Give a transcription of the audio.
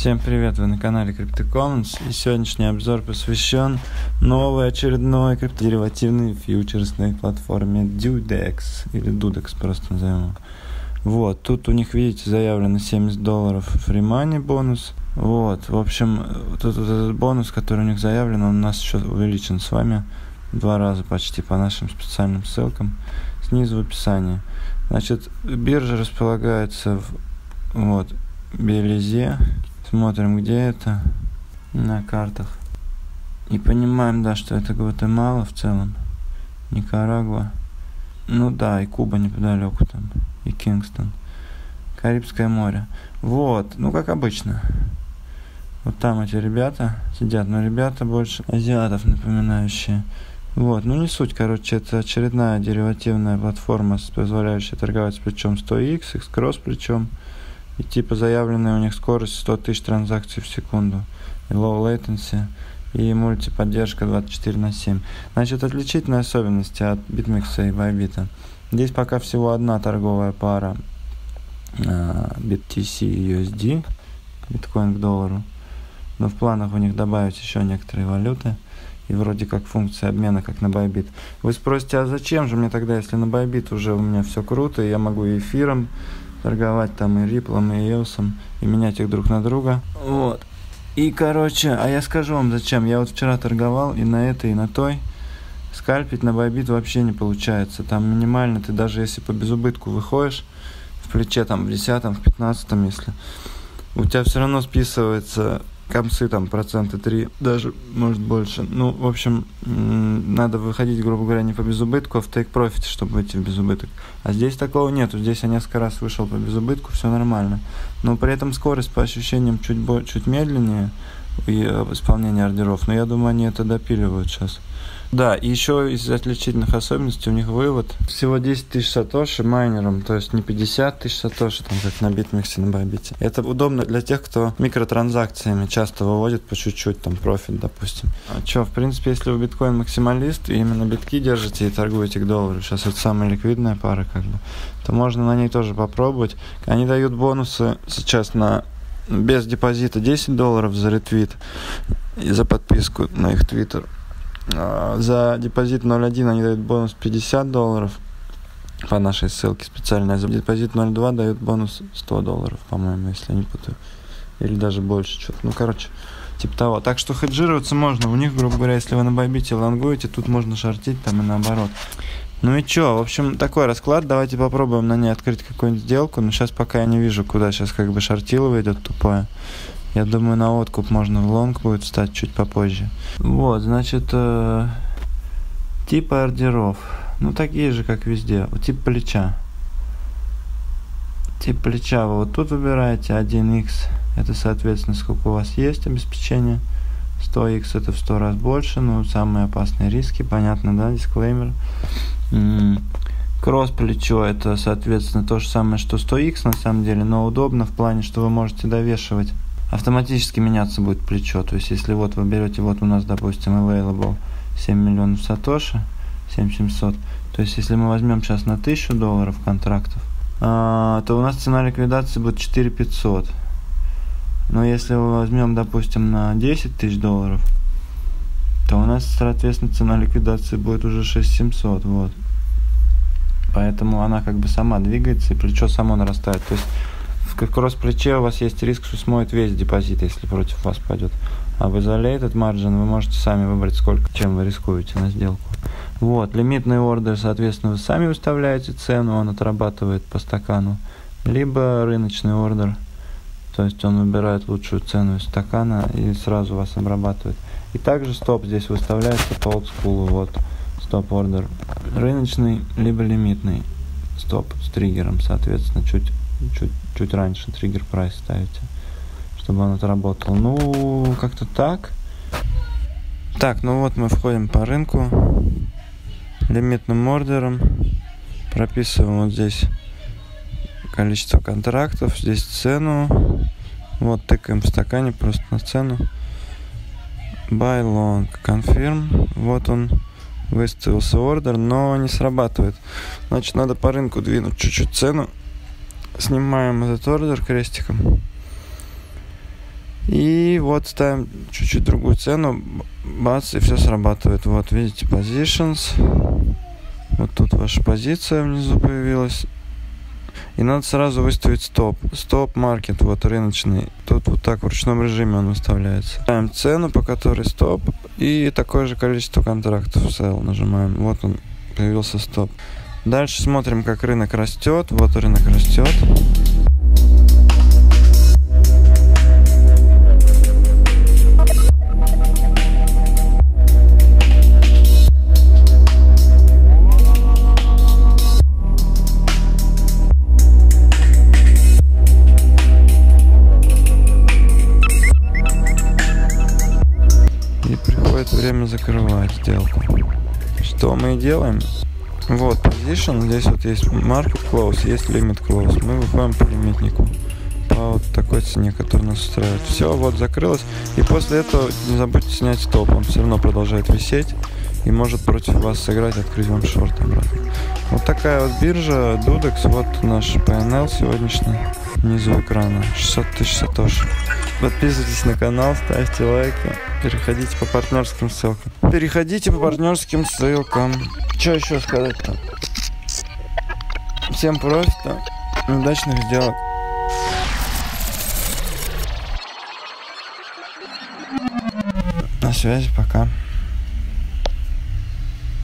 Всем привет, вы на канале CryptoCommons и сегодняшний обзор посвящен новой очередной криптодеривативной фьючерсной платформе Dudex или Dudex просто назовем. Вот, тут у них, видите, заявлено 70 долларов фримани бонус. Вот, в общем, тут вот этот бонус, который у них заявлен, он у нас еще увеличен с вами два раза почти по нашим специальным ссылкам снизу в описании. Значит, биржа располагается в вот, Белизе, Смотрим, где это на картах. И понимаем, да, что это Гватемала в целом. Никарагуа. Ну да, и Куба неподалеку там. И Кингстон. Карибское море. Вот, ну как обычно. Вот там эти ребята сидят, но ребята больше азиатов напоминающие. Вот, ну не суть, короче, это очередная деривативная платформа, позволяющая торговать с плечом 100x, x кросс плечом. И типа заявленная у них скорость 100 тысяч транзакций в секунду. И low latency. И мультиподдержка 24 на 7. Значит, отличительные особенности от BitMEX и Bybit. Здесь пока всего одна торговая пара uh, BTC и USD, биткоин к доллару. Но в планах у них добавить еще некоторые валюты. И вроде как функция обмена, как на Bybit. Вы спросите, а зачем же мне тогда, если на Bybit уже у меня все круто, и я могу эфиром торговать там и Риплом, и Еосом, и менять их друг на друга. Вот. И, короче, а я скажу вам зачем. Я вот вчера торговал и на этой, и на той. Скальпить на Байбит вообще не получается. Там минимально ты даже если по безубытку выходишь, в плече там в десятом, в пятнадцатом, если у тебя все равно списывается комсы там проценты 3, даже может больше. Ну, в общем, надо выходить, грубо говоря, не по безубытку, а в profit, чтобы выйти в безубыток. А здесь такого нету. Здесь я несколько раз вышел по безубытку, все нормально. Но при этом скорость по ощущениям чуть, чуть медленнее и э, исполнение ордеров. Но я думаю, они это допиливают сейчас. Да, и еще из отличительных особенностей у них вывод. Всего 10 тысяч сатоши майнером, то есть не 50 тысяч сатоши, там как на BitMEX е, на Bybit е. Это удобно для тех, кто микротранзакциями часто выводит по чуть-чуть, там профит, допустим. А что, в принципе, если вы биткоин максималист, и именно битки держите и торгуете к доллару, сейчас это самая ликвидная пара, как бы, то можно на ней тоже попробовать. Они дают бонусы сейчас на без депозита 10 долларов за ретвит и за подписку на их твиттер. А, за депозит 0.1 они дают бонус 50 долларов по нашей ссылке специально. За депозит 0.2 дают бонус 100 долларов, по-моему, если я не путаю. Или даже больше что-то. Ну, короче, типа того. Так что хеджироваться можно. У них, грубо говоря, если вы на байбите лонгуете, тут можно шортить там и наоборот. Ну и чё, в общем, такой расклад. Давайте попробуем на ней открыть какую-нибудь сделку. Но сейчас пока я не вижу, куда сейчас как бы шортилово идет тупое. Я думаю, на откуп можно в лонг будет встать чуть попозже. Вот, значит, э, типы ордеров. Ну, такие же, как везде. Тип плеча. Тип плеча вы вот тут выбираете 1x. Это, соответственно, сколько у вас есть обеспечение. 100x это в 100 раз больше, но самые опасные риски, понятно, да, дисклеймер. Кросс плечо это, соответственно, то же самое, что 100x на самом деле, но удобно в плане, что вы можете довешивать автоматически меняться будет плечо. То есть, если вот вы берете, вот у нас, допустим, available 7 миллионов сатоши, 7700, то есть, если мы возьмем сейчас на 1000 долларов контрактов, а, то у нас цена ликвидации будет 4500. Но если мы возьмем, допустим, на 10 тысяч долларов, то у нас, соответственно, цена ликвидации будет уже 6700, вот. Поэтому она как бы сама двигается, и плечо само нарастает. То есть в кросс-плече у вас есть риск, что смоет весь депозит, если против вас пойдет. А в isolated margin вы можете сами выбрать, сколько, чем вы рискуете на сделку. Вот, лимитный ордер, соответственно, вы сами выставляете цену, он отрабатывает по стакану. Либо рыночный ордер, то есть он выбирает лучшую цену из стакана и сразу вас обрабатывает. И также стоп здесь выставляется по олдскулу, вот, стоп ордер. Рыночный, либо лимитный стоп с триггером, соответственно, чуть чуть, чуть раньше триггер прайс ставите, чтобы он отработал. Ну, как-то так. Так, ну вот мы входим по рынку лимитным ордером. Прописываем вот здесь количество контрактов, здесь цену. Вот тыкаем в стакане просто на цену. Buy long, confirm. Вот он выставился ордер, но не срабатывает. Значит, надо по рынку двинуть чуть-чуть цену снимаем этот ордер крестиком. И вот ставим чуть-чуть другую цену, бац, и все срабатывает. Вот, видите, positions. Вот тут ваша позиция внизу появилась. И надо сразу выставить стоп. Стоп маркет, вот рыночный. Тут вот так в ручном режиме он выставляется. Ставим цену, по которой стоп. И такое же количество контрактов sell нажимаем. Вот он, появился стоп. Дальше смотрим, как рынок растет. Вот рынок растет. Приходит время закрывать сделку. Что мы делаем? Вот, position, здесь вот есть market close, есть limit close. Мы выходим по лимитнику по вот такой цене, которая нас устраивает. Все, вот закрылось. И после этого не забудьте снять стоп, он все равно продолжает висеть и может против вас сыграть, открыть вам шорт обратно. Вот такая вот биржа Dudex, вот наш PNL сегодняшний внизу экрана. 600 тысяч сатоши. Подписывайтесь на канал, ставьте лайки, переходите по партнерским ссылкам. Переходите по партнерским ссылкам. Что еще сказать-то? Всем профита, удачных сделок. На связи, пока.